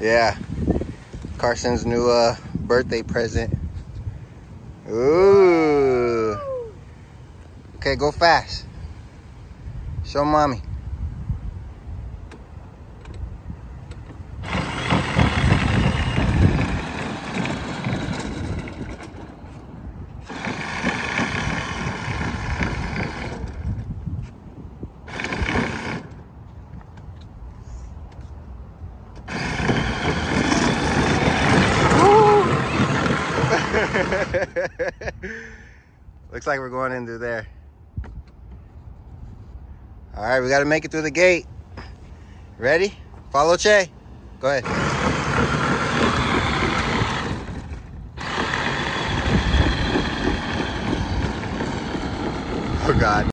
Yeah. Carson's new uh, birthday present. Ooh. Okay, go fast. Show mommy. Looks like we're going into there. All right, we got to make it through the gate. Ready? Follow Che. Go ahead. Oh, God.